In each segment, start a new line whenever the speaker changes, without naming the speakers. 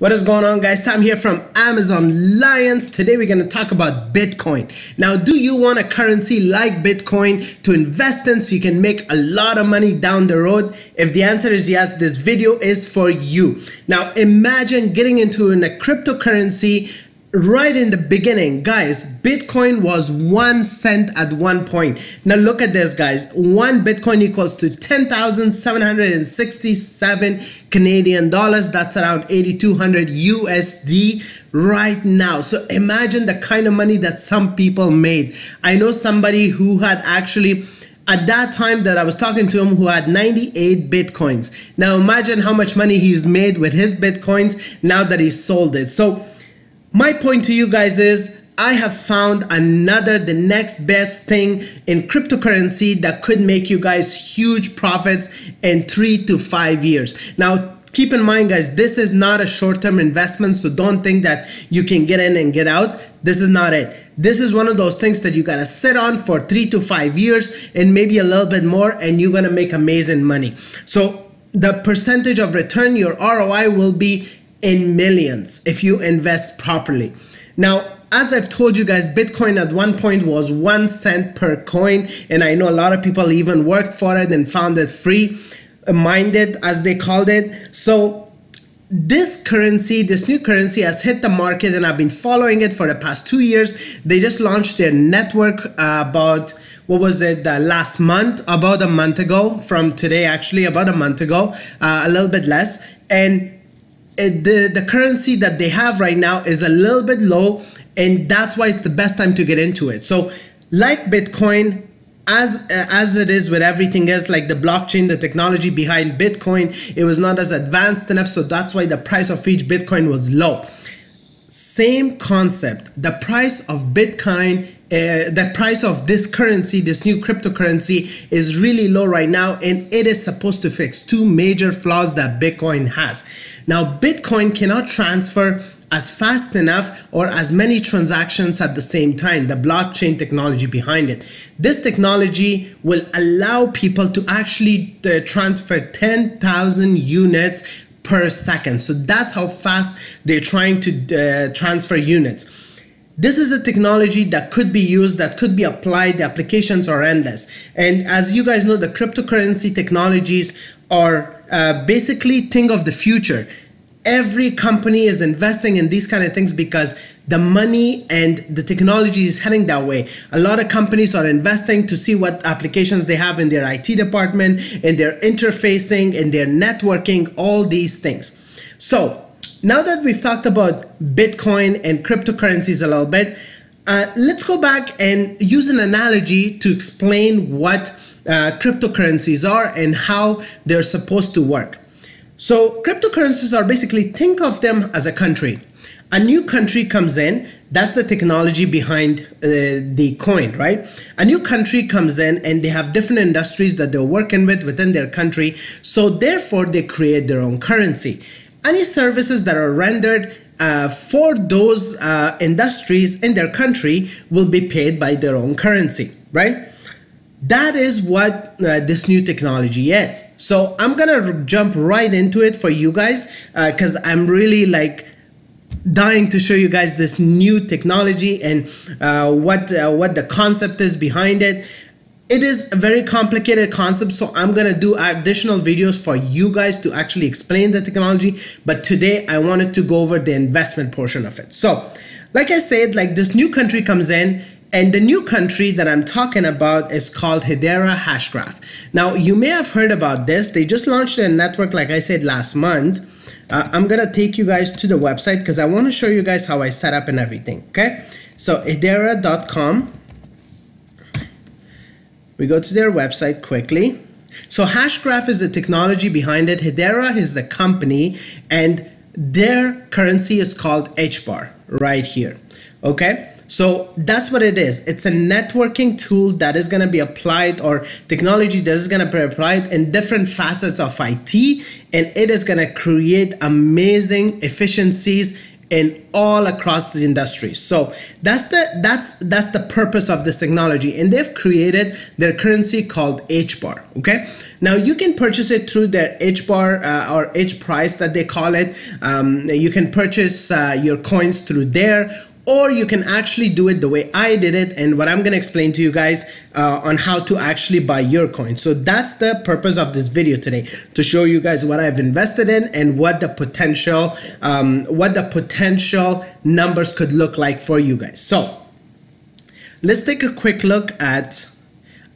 What is going on guys? Tom here from Amazon Lions. Today we're going to talk about Bitcoin. Now, do you want a currency like Bitcoin to invest in so you can make a lot of money down the road? If the answer is yes, this video is for you. Now, imagine getting into a cryptocurrency right in the beginning, guys, Bitcoin was one cent at one point. Now look at this, guys. One Bitcoin equals to 10,767 Canadian dollars. That's around 8,200 USD right now. So imagine the kind of money that some people made. I know somebody who had actually at that time that I was talking to him who had 98 bitcoins. Now imagine how much money he's made with his bitcoins now that he sold it. So my point to you guys is I have found another, the next best thing in cryptocurrency that could make you guys huge profits in three to five years. Now, keep in mind, guys, this is not a short term investment, so don't think that you can get in and get out. This is not it. This is one of those things that you gotta sit on for three to five years and maybe a little bit more, and you're gonna make amazing money. So, the percentage of return, your ROI will be in millions if you invest properly. Now, as I've told you guys, Bitcoin at one point was one cent per coin, and I know a lot of people even worked for it and found it free minded, as they called it. So, this currency, this new currency has hit the market, and I've been following it for the past two years. They just launched their network uh, about what was it uh, last month, about a month ago, from today, actually, about a month ago, uh, a little bit less. And the, the currency that they have right now is a little bit low and that's why it's the best time to get into it. So like bitcoin as uh, as it is with everything else like the blockchain the technology behind bitcoin it was not as advanced enough so that's why the price of each bitcoin was low. Same concept. The price of bitcoin uh, the price of this currency, this new cryptocurrency, is really low right now, and it is supposed to fix two major flaws that Bitcoin has. Now, Bitcoin cannot transfer as fast enough or as many transactions at the same time, the blockchain technology behind it. This technology will allow people to actually uh, transfer 10,000 units per second. So that's how fast they're trying to uh, transfer units. This is a technology that could be used, that could be applied. The applications are endless. And as you guys know, the cryptocurrency technologies are uh, basically thing of the future. Every company is investing in these kind of things because the money and the technology is heading that way. A lot of companies are investing to see what applications they have in their IT department, in their interfacing, in their networking, all these things. So now that we've talked about Bitcoin and cryptocurrencies a little bit, uh, let's go back and use an analogy to explain what uh, cryptocurrencies are and how they're supposed to work. So, cryptocurrencies are basically think of them as a country. A new country comes in, that's the technology behind uh, the coin, right? A new country comes in and they have different industries that they're working with within their country. So, therefore, they create their own currency any services that are rendered uh, for those uh, industries in their country will be paid by their own currency, right? That is what uh, this new technology is. So I'm gonna jump right into it for you guys because uh, I'm really like dying to show you guys this new technology and uh, what uh, what the concept is behind it it is a very complicated concept so i'm to do additional videos for you guys to actually explain the technology but today i wanted to go over the investment portion of it so like i said like this new country comes in and the new country that I'm talking about is called Hedera Hashgraph. Now, you may have heard about this. They just launched a network, like I said, last month. Uh, I'm going to take you guys to the website because I want to show you guys how I set up and everything. Okay. So, hedera.com we go to their website quickly. So Hashgraph is the technology behind it. Hedera is the company and their currency is called HBAR right here. Okay. So that's what it is. It's a networking tool that is going to be applied or technology that is going to be applied in different facets of IT and it is going to create amazing efficiencies in all across the industry. So that's the that's that's the purpose of this technology, and they've created their currency called HBAR. Okay, now you can purchase it through their HBAR uh, or H price that they call it. Um, you can purchase uh, your coins through there or you can actually do it the way I did it and what I'm going to explain to you guys uh, on how to actually buy your coin. So that's the purpose of this video today to show you guys what I've invested in and what the potential um, what the potential numbers could look like for you guys. So let's take a quick look at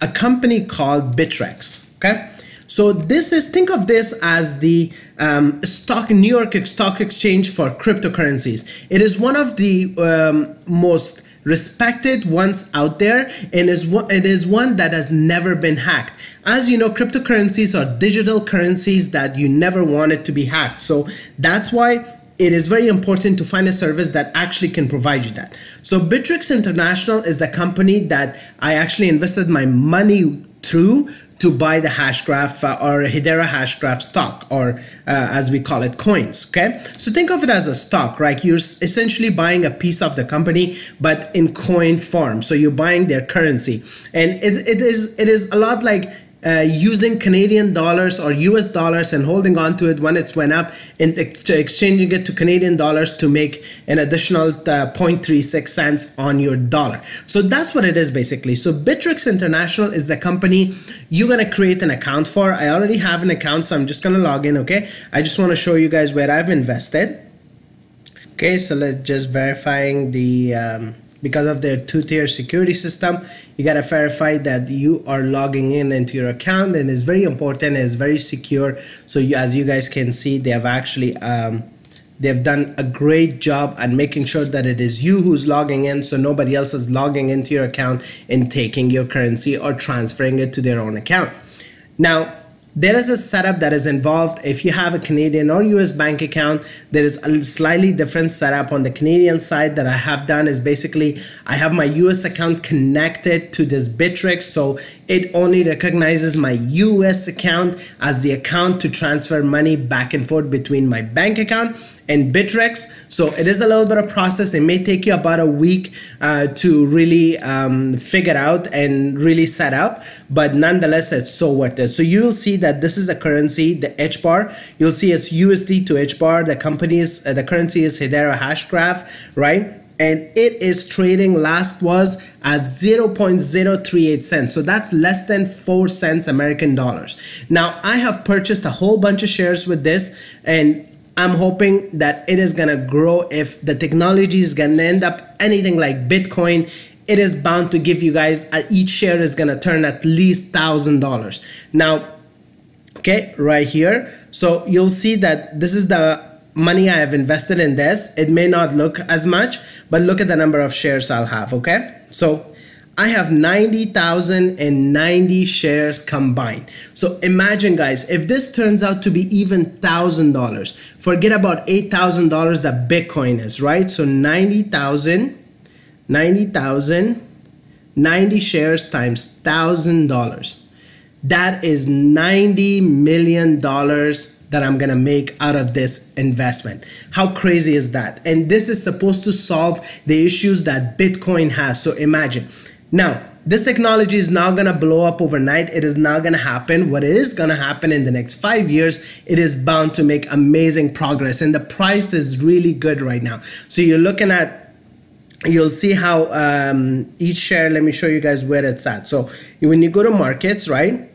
a company called Bittrex. Okay. So this is think of this as the um, stock New York Stock Exchange for cryptocurrencies. It is one of the um, most respected ones out there and is one, it is one that has never been hacked. As you know, cryptocurrencies are digital currencies that you never wanted to be hacked. So that's why it is very important to find a service that actually can provide you that. So Bittrex International is the company that I actually invested my money through to buy the Hashgraph uh, or Hedera Hashgraph stock or uh, as we call it coins okay? So think of it as a stock right? You're essentially buying a piece of the company but in coin form. So you're buying their currency. And it, it is it is a lot like uh, using Canadian dollars or US dollars and holding on to it when it's went up and exchanging it to Canadian dollars to make an additional uh, 0.36 cents on your dollar. So that's what it is basically. So Bittrex International is the company you're going to create an account for. I already have an account, so I'm just going to log in, okay? I just want to show you guys where I've invested. Okay, so let's just verifying the um, because of their two-tier security system you got to verify that you are logging in into your account and it's very important it's very secure. So you, as you guys can see they have actually um, they've done a great job at making sure that it is you who's logging in so nobody else is logging into your account and taking your currency or transferring it to their own account. Now there is a setup that is involved. If you have a Canadian or US bank account, there is a slightly different setup on the Canadian side that I have done is basically I have my US account connected to this Bittrex. So it only recognizes my US account as the account to transfer money back and forth between my bank account and Bittrex. So it is a little bit of process. It may take you about a week uh, to really um, figure out and really set up, but nonetheless, it's so worth it. So you'll see that this is the currency, the H bar. You'll see it's USD to H bar. The company is, uh, the currency is Hedera Hashgraph, right? and it is trading last was at 0.038 cents so that's less than 4 cents american dollars now i have purchased a whole bunch of shares with this and I'm hoping that it is gonna grow. If the technology is gonna end up anything like Bitcoin, it is bound to give you guys uh, each share is gonna turn at least thousand dollars. Now, okay, right here. So you'll see that this is the money I have invested in this. It may not look as much, but look at the number of shares I'll have. Okay, so I have 90,090 shares combined. So imagine guys, if this turns out to be even $1,000, forget about $8,000 that Bitcoin is, right? So 90,000, 90,000, 90 shares times $1,000. That is $90 million that I'm gonna make out of this investment. How crazy is that? And this is supposed to solve the issues that Bitcoin has. So imagine now, this technology is not going to blow up overnight. It is not going to happen. What is going to happen in the next five years, it is bound to make amazing progress. And the price is really good right now. So you're looking at you'll see how um, each share let me show you guys where it's at so when you go to markets right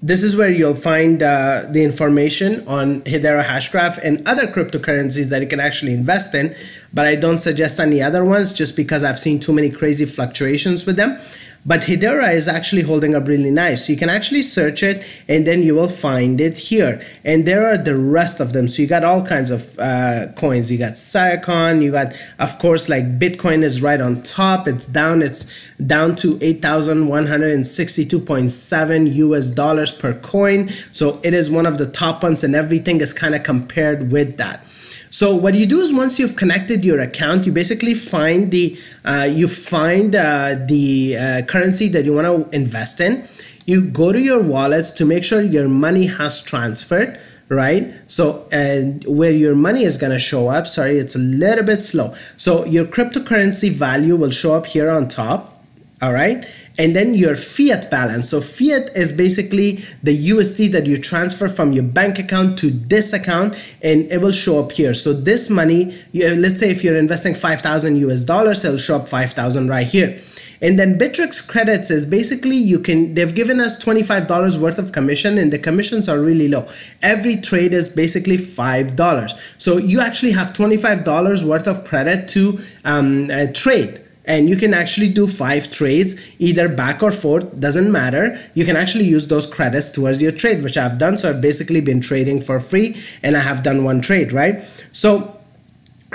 this is where you'll find uh, the information on Hedera Hashgraph and other cryptocurrencies that you can actually invest in, but I don't suggest any other ones just because I've seen too many crazy fluctuations with them. But Hedera is actually holding up really nice. So you can actually search it and then you will find it here. And there are the rest of them. So you got all kinds of uh, coins. You got Siacoin. You got, of course, like Bitcoin is right on top. It's down. It's down to 8,162.7 US dollars per coin. So it is one of the top ones and everything is kind of compared with that. So what you do is once you've connected your account, you basically find the uh, you find uh, the uh, currency that you want to invest in. You go to your wallets to make sure your money has transferred. right? So, and where your money is going to show up, sorry, it's a little bit slow. So your cryptocurrency value will show up here on top, all right? And then your fiat balance. So fiat is basically the USD that you transfer from your bank account to this account and it will show up here. So this money, you, let's say if you're investing 5,000 US dollars, it'll show up 5,000 right here. And then Bittrex credits is basically you can, they've given us $25 worth of commission and the commissions are really low. Every trade is basically $5. So you actually have $25 worth of credit to um, uh, trade and you can actually do five trades either back or forth doesn't matter. You can actually use those credits towards your trade which i've done. So i've basically been trading for free and i have done one trade right? So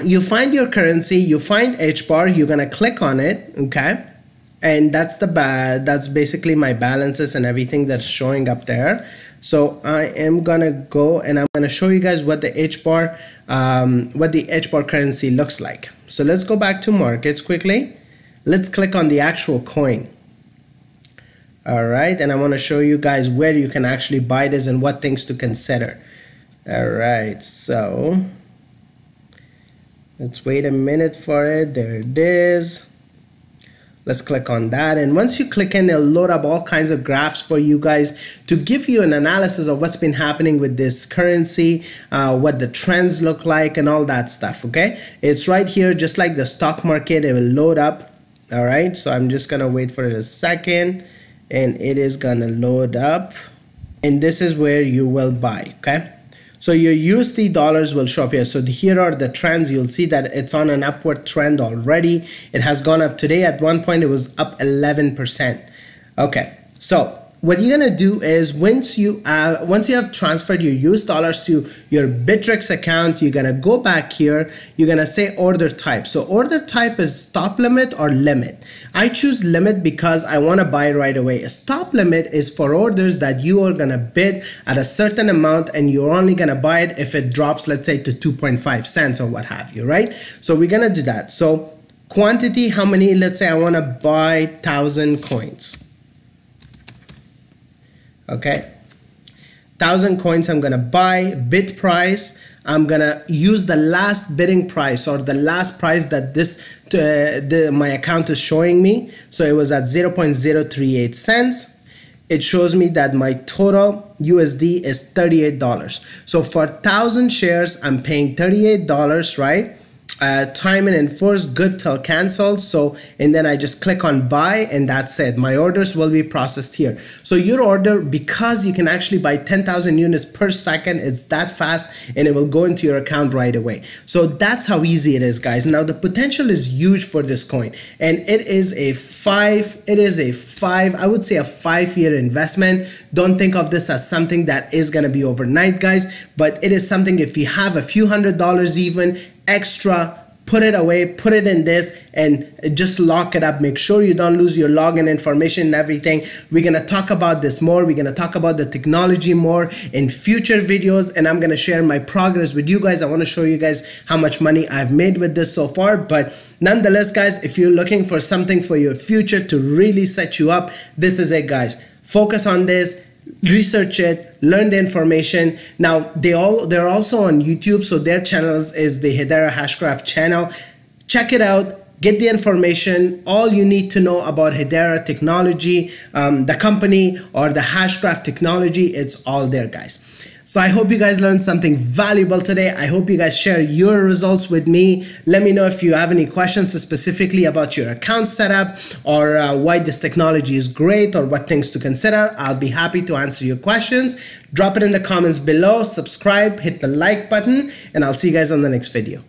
you find your currency you find h bar you're gonna click on it okay? And that's the bad that's basically my balances and everything that's showing up there. So I am gonna go and I'm gonna show you guys what the H bar um, what the H bar currency looks like. So let's go back to markets quickly let's click on the actual coin all right and I want to show you guys where you can actually buy this and what things to consider all right so let's wait a minute for it there it is Let's click on that. And once you click in, it'll load up all kinds of graphs for you guys to give you an analysis of what's been happening with this currency, uh, what the trends look like and all that stuff, okay? It's right here, just like the stock market, it will load up, all right? So I'm just gonna wait for it a second and it is gonna load up. And this is where you will buy, okay? So your USD dollars will show up here. So here are the trends. You'll see that it's on an upward trend already. It has gone up today. At one point, it was up 11%. Okay, so what you're gonna do is once you uh, once you have transferred your US dollars to your Bittrex account, you're gonna go back here. You're gonna say order type. So order type is stop limit or limit. I choose limit because I want to buy right away. A stop limit is for orders that you are gonna bid at a certain amount and you're only gonna buy it if it drops, let's say, to 2.5 cents or what have you, right? So we're gonna do that. So quantity, how many? Let's say I want to buy thousand coins okay? Thousand coins I'm gonna buy bid price. I'm gonna use the last bidding price or the last price that this uh, the, my account is showing me. So it was at 0.038 cents. It shows me that my total USD is $38 so for 1000 shares I'm paying $38 right uh, time in force good till canceled so and then I just click on buy and that's it. My orders will be processed here. So your order because you can actually buy 10,000 units per second it's that fast and it will go into your account right away. So that's how easy it is guys. Now the potential is huge for this coin and it is a five it is a five I would say a five year investment. Don't think of this as something that is gonna be overnight guys but it is something if you have a few hundred dollars even extra put it away put it in this and just lock it up. Make sure you don't lose your login information and everything. We're going to talk about this more. We're going to talk about the technology more in future videos and i'm going to share my progress with you guys. I want to show you guys how much money i've made with this so far but nonetheless guys if you're looking for something for your future to really set you up this is it guys. Focus on this research it learn the information. Now they all they're also on youtube so their channels is the hedera hashgraph channel. Check it out get the information. All you need to know about hedera technology um, the company or the hashgraph technology it's all there guys so I hope you guys learned something valuable today. I hope you guys share your results with me. Let me know if you have any questions specifically about your account setup or uh, why this technology is great or what things to consider. I'll be happy to answer your questions. Drop it in the comments below, subscribe, hit the like button, and I'll see you guys on the next video.